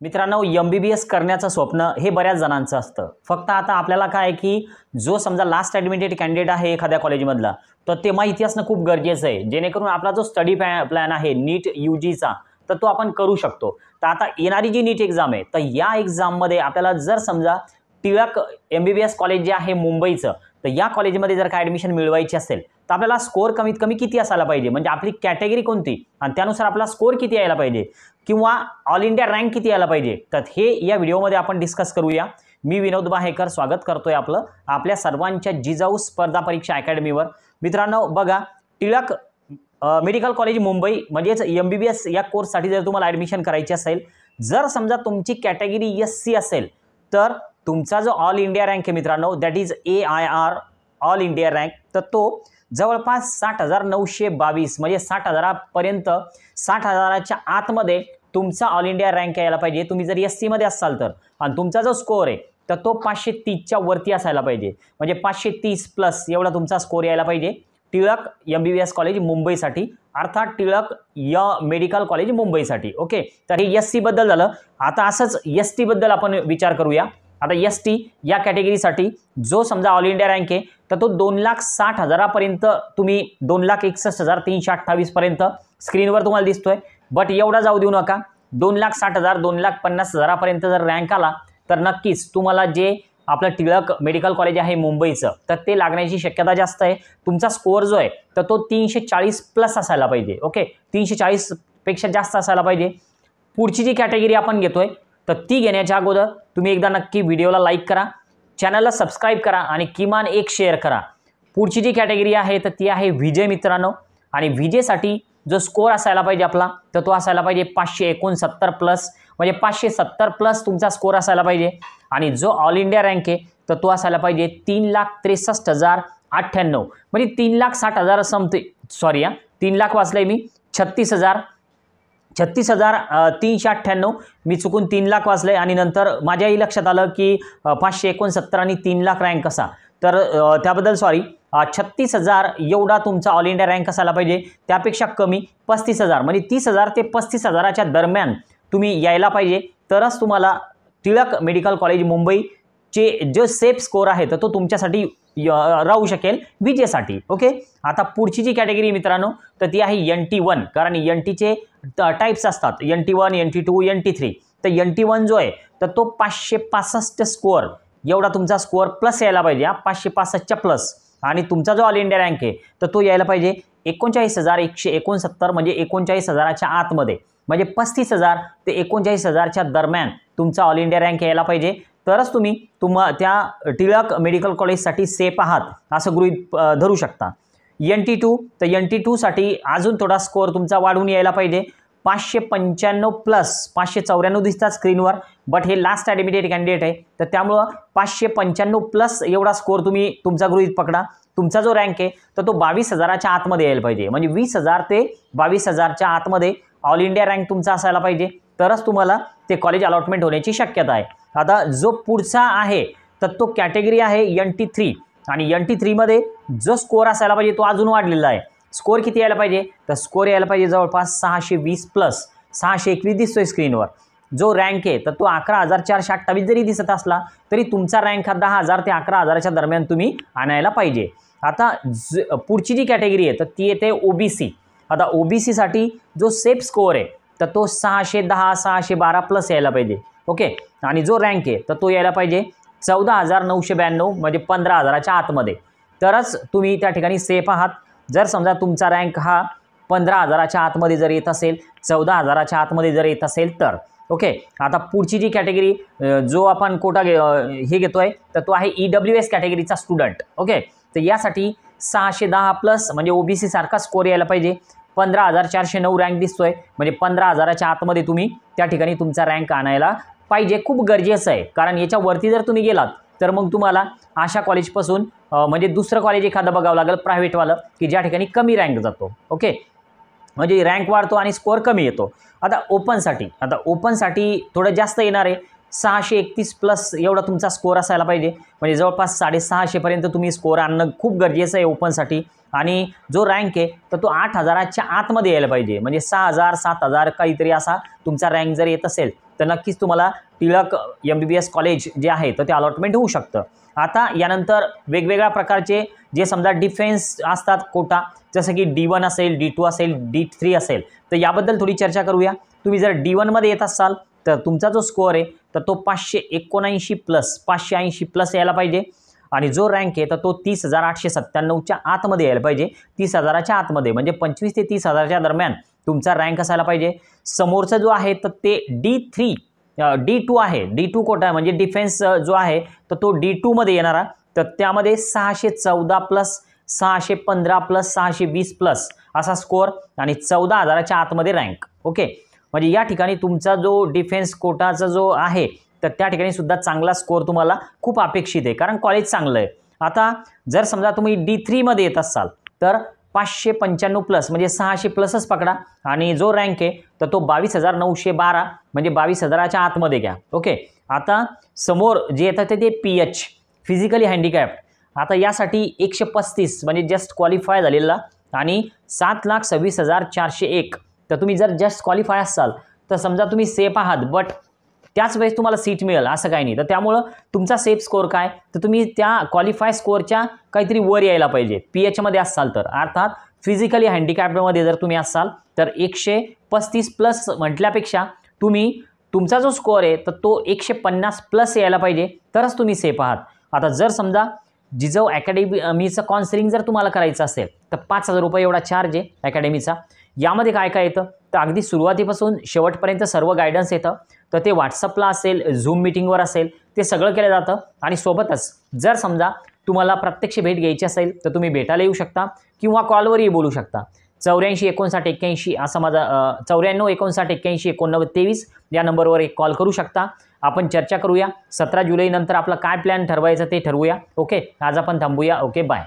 मित्रांनो M B B S करण्याचं स्वप्न हे बऱ्याच जणांचं असतं. फक्त आता आपल्याला काय आहे की जो समजा लास्ट ॲडमिटेड कॅन्डिडेट आहे एखाद्या कॉलेजमधला तर ते माहिती असणं खूप गरजेचं आहे. जेणेकरून आपला जो स्टडी प्लॅ प्लॅन आहे नीट यू जीचा तर तो आपण करू शकतो. तर आता येणारी जी नीट एक्झाम आहे तर या एक्झाममध्ये आपल्याला जर समजा Tilak M B B S college जे आहे मुंबईचं तर या कॉलेजमध्ये जर का ॲडमिशन मिळवायची असेल तर आपल्याला स्कोअर कमीत कमी किती असायला पाहिजे? म्हणजे आपली कॅटेगरी कोणती? आणि त्यानुसार आपला स्कोअर किती यायला पाहिजे? किंवा ऑल इंडिया रँक किती यायला पाहिजे? तर हे या व्हिडिओमध्ये आपण डिस्कस करूया. मी विनोद बाहेकर स्वागत करतोय आपलं आपल्या सर्वांच्या जिजाऊ स्पर्धा परीक्षा अकॅडमीवर मित्रांनो बघा टिळक मेडिकल कॉलेज मुंबई म्हणजेच एम बी बी एस या कोर्ससाठी जर तुम्हाला ॲडमिशन करायची असेल जर समजा तुमची कॅटेगरी एस सी असेल तर तुमचा जो ऑल इंडिया रँक आहे मित्रांनो that is A I R all India rank तर तो जवळपास साठ हजार नऊशे बावीस म्हणजे साठ हजारापर्यंत साठ हजाराच्या आतमध्ये तुमचा ऑल इंडिया रँक यायला पाहिजे. तुम्ही जर एस सीमध्ये असाल तर आणि तुमचा जो स्कोअर आहे तर तो पाचशे तीसच्या वरती असायला पाहिजे. म्हणजे पाचशे तीस प्लस एवढा तुमचा स्कोअर यायला पाहिजे. Tilak M B B S college मुंबईसाठी अर्थात टिळक य मेडिकल कॉलेज मुंबईसाठी. ओके तर हे एस सीबद्दल झालं. आता असंच एस टीबद्दल आपण विचार करूया. आता एस टी या कॅटेगरीसाठी जो समजा ऑल इंडिया रँक आहे तर तो दोन लाख साठ हजारापर्यंत तुम्ही दोन लाख एकसष्ट हजार तीनशे अठ्ठावीसपर्यंत स्क्रीनवर तुम्हाला दिसतोय. बट एवढा जाऊ देऊ नका. दोन लाख साठ हजार दोन लाख पन्नास हजारापर्यंत जर रँक आला तर नक्कीच तुम्हाला जे आपलं टिळक मेडिकल कॉलेज आहे मुंबईचं तर ते लागण्याची शक्यता जास्त आहे. तुमचा स्कोअर जो आहे तर तो तीनशे चाळीस प्लस असायला पाहिजे ओके तीनशे चाळीसपेक्षा जास्त असायला पाहिजे. पुढची जी कॅटेगरी आपण घेतोय तर ती घेण्याच्या अगोदर तुम्ही एकदा नक्की व्हिडिओला लाईक करा चॅनलला सबस्क्राईब करा आणि किमान एक शेअर करा. पुढची जी कॅटेगरी आहे तर ती आहे विजय मित्रांनो. आणि विजेसाठी जो स्कोअर असायला पाहिजे आपला तर तो असायला पाहिजे पाचशे एकोणसत्तर प्लस म्हणजे पाचशे सत्तर प्लस तुमचा स्कोअर असायला पाहिजे. आणि जो ऑल इंडिया रँक आहे तर तो असायला पाहिजे तीन लाख त्रेसष्ट हजार अठ्ठ्याण्णव. म्हणजे तीन लाख साठ हजार समथिंग सॉरी या तीन लाख वाचलं आहे मी छत्तीस हजार छत्तीस हजार तीनशे अठ्ठ्याण्णव. मी चुकून तीन लाख वाचलं आहे आणि नंतर माझ्याही लक्षात आलं की पाचशे एकोणसत्तर आणि तीन लाख रँक कसा. तर त्याबद्दल सॉरी छत्तीस हजार एवढा तुमचा ऑल इंडिया रँक असायला पाहिजे. त्यापेक्षा कमी पस्तीस हजार. म्हणजे तीस हजार ते पस्तीस हजाराच्या दरम्यान तुम्ही यायला पाहिजे. तरच तुम्हाला टिळक मेडिकल कॉलेज मुंबईचे जो सेफ स्कोअर आहे तर तो तुमच्यासाठी राहू शकेल विजेसाठी ओके आता पुढची जी कॅटेगरी मित्रांनो तर ती आहे एन टी वन कारण एन टीचे टाईप्स असतात. N T one N T two N T three तर एन टी वन जो आहे तर तो पाचशे पासष्ट स्कोअर एवढा तुमचा स्कोअर प्लस यायला पाहिजे हा पाचशे पासष्टच्या प्लस आणि तुमचा जो ऑल इंडिया रँक आहे तर तो यायला पाहिजे एकोणचाळीस हजार एकशे एकोणसत्तर म्हणजे एकोणचाळीस हजाराच्या आतमध्ये. म्हणजे पस्तीस हजार ते एकोणचाळीस हजारच्या दरम्यान तुमचा ऑल इंडिया रँक यायला पाहिजे. तरच तुम्ही तुम्हा त्या टिळक मेडिकल कॉलेजसाठी सेफ आहात असं गृहीत धरू शकता. एन टी टू तर एन टी टूसाठी अजून थोडा स्कोअर तुमचा वाढून यायला पाहिजे. पाचशे पंच्याण्णव प्लस पाचशे चौऱ्याण्णव दिसतात स्क्रीनवर बट हे लास्ट ॲडमिटेड कॅन्डिडेट आहे. तर त्यामुळं पाचशे पंच्याण्णव प्लस एवढा स्कोअर तुम्ही तुमचा गृहीत पकडा. तुमचा जो रँक आहे तर तो बावीस हजाराच्या आतमध्ये यायला पाहिजे. म्हणजे वीस हजार ते बावीस हजारच्या आतमध्ये ऑल इंडिया रँक तुमचा असायला पाहिजे. तरच तुम्हाला ते कॉलेज अलॉटमेंट होण्याची शक्यता आहे. आता जो पुढचा आहे तर तो कॅटेगरी आहे एन टी थ्री आणि एन टी थ्रीमध्ये जो स्कोअर असायला पाहिजे तो अजून वाढलेला आहे. स्कोअर किती यायला पाहिजे? तर स्कोअर यायला पाहिजे जवळपास सहाशे वीस प्लस सहाशे एकवीस दिसतोय स्क्रीनवर जो रँक आहे तर तो अकरा हजार चारशे अठ्ठावीस जरी दिसत असला तरी तुमचा रँक हा दहा हजार ते अकरा हजाराच्या दरम्यान तुम्ही आणायला पाहिजे. आता ज पुढची जी कॅटेगरी आहे तर ती येते ओ बी सी आता ओ बी सीसाठी जो सेफ स्कोअर आहे तर तो सहाशे दहा सहाशे बारा प्लस यायला पाहिजे. ओके? आणि जो रँक आहे तर तो यायला पाहिजे चौदा हजार नऊशे ब्याण्णव म्हणजे पंधरा हजाराच्या आतमध्ये. तरच तुम्ही त्या ठिकाणी सेफ आहात. जर समजा तुमचा रँक हा पंधरा हजाराच्या आतमध्ये जर येत असेल चौदा हजाराच्या आतमध्ये जर येत असेल तर ओके? आता पुढची जी कॅटेगरी जो आपण कोटा घे हे घेतो आहे तर तो आहे ई डब्ल्यू एस कॅटेगरीचा स्टुडंट ओके? तर यासाठी सहाशे दहा प्लस म्हणजे ओ बी सारखा स्कोर यायला पाहिजे. पंधरा हजार चारशे नऊ रँक दिसतोय. म्हणजे पंधरा हजाराच्या आतमध्ये तुम्ही त्या ठिकाणी तुमचा रँक आणायला पाहिजे खूप गरजेचं आहे. कारण याच्यावरती जर तुम्ही गेलात तर मग तुम्हाला अशा कॉलेजपासून म्हणजे दुसरं कॉलेज एखादं बघावं लागेल प्रायव्हेटवालं की ज्या ठिकाणी कमी रँक जातो. ओके म्हणजे रँक वाढतो आणि स्कोअर कमी येतो. आता ओपनसाठी आता ओपनसाठी थोडं जास्त येणार आहे. सहाशे एकतीस प्लस एवढा तुमचा स्कोअर असायला पाहिजे. म्हणजे जवळपास साडेसहाशेपर्यंत तुम्ही स्कोअर आणणं खूप गरजेचं आहे ओपनसाठी आणि जो रँक आहे तर तो आठ हजाराच्या आतमध्ये यायला पाहिजे. म्हणजे सहा हजार सात हजार काहीतरी असा तुमचा रँक जर येत असेल तर नक्कीच तुम्हाला Tilak M B B S college जे आहे तर ते अलॉटमेंट होऊ शकतं. आता यानंतर वेगवेगळ्या प्रकारचे जे समजा डिफेन्स असतात कोटा जसं की डी वन असेल डी टू असेल डी थ्री असेल तर याबद्दल थोडी चर्चा करूया. तुम्ही जर डी वनमध्ये येत असाल तर तुमचा जो स्कोअर आहे तर तो पाचशे एकोणऐंशी प्लस पाचशे ऐंशी प्लस यायला पाहिजे. आणि जो रँक आहे तर तो तीस हजार आठशे सत्त्याण्णवच्या आतमध्ये यायला पाहिजे. तीस हजाराच्या आतमध्ये म्हणजे पंचवीस ते तीस हजाराच्या दरम्यान तुमचा रँक असायला पाहिजे. समोरचा जो आहे तर ते डी थ्री डी टू आहे. डी टू कोटा म्हणजे डिफेन्स जो आहे तर तो डी टूमध्ये येणारा. तर त्यामध्ये सहाशे चौदा प्लस सहाशे पंधरा प्लस सहाशे वीस प्लस असा स्कोअर आणि चौदा हजाराच्या आतमध्ये रँक ओके म्हणजे या ठिकाणी तुमचा जो डिफेन्स कोटाचा जो आहे तर त्या ठिकाणी सुद्धा चांगला स्कोअर तुम्हाला खूप अपेक्षित आहे. कारण कॉलेज चांगलं आहे. आता जर समजा तुम्ही डी थ्रीमध्ये येत असाल तर पाचशे पंच्याण्णव प्लस म्हणजे सहाशे प्लसच पकडा. आणि जो रँक आहे तर तो बावीस हजार नऊशे बारा म्हणजे बावीस हजाराच्या आतमध्ये घ्या. ओके आता समोर जे येतात ते ते पी एच फिजिकली हँडिकॅप्ट आता यासाठी एकशे पस्तीस म्हणजे जस्ट क्वालिफाय झालेला. आणि सात लाख सव्वीस हजार चारशे एक. तर तुम्ही जर जस्ट क्वालिफाय असाल तर समजा तुम्ही सेफ आहात बट त्याच वेळेस तुम्हाला सीट मिळेल असं काही नाही. तर त्यामुळं तुमचा सेफ स्कोअर काय? तर तुम्ही त्या क्वालिफाय स्कोअरच्या काहीतरी वर यायला पाहिजे. पी एचमध्ये असाल तर. अर्थात फिजिकली हँडिकॅपमध्ये जर तुम्ही असाल तर एकशे पस्तीस प्लस म्हटल्यापेक्षा तुम्ही तुमचा जो स्कोअर आहे तर तो एकशे पन्नास प्लस यायला पाहिजे. तरच तुम्ही सेफ आहात. आता जर समजा जिजाऊ अकॅडमीचं काउन्सिलिंग जर तुम्हाला करायचं असेल तर पाच हजार रुपये एवढा चार्ज आहे अकॅडमीचा यामध्ये काय काय येतं? तर अगदी सुरुवातीपासून शेवटपर्यंत सर्व गायडन्स येतं. तर ते व्हॉट्सअपला असेल झूम मिटिंगवर असेल ते सगळं केलं जातं. आणि सोबतच जर समजा तुम्हाला प्रत्यक्ष भेट घ्यायची असेल तर तुम्ही भेटायला येऊ शकता किंवा कॉलवरही बोलू शकता. चौऱ्याऐंशी एकोणसाठ एक्क्याऐंशी असा माझा चौऱ्याण्णव एकोणसाठ एक्क्याऐंशी एकोणनव्वद तेवीस या नंबरवर एक कॉल करू शकता. आपण चर्चा करूया. सतरा जुलैनंतर आपला काय प्लॅन ठरवायचं ते ठरवूया. ओके आज आपण थांबूया. Okay bye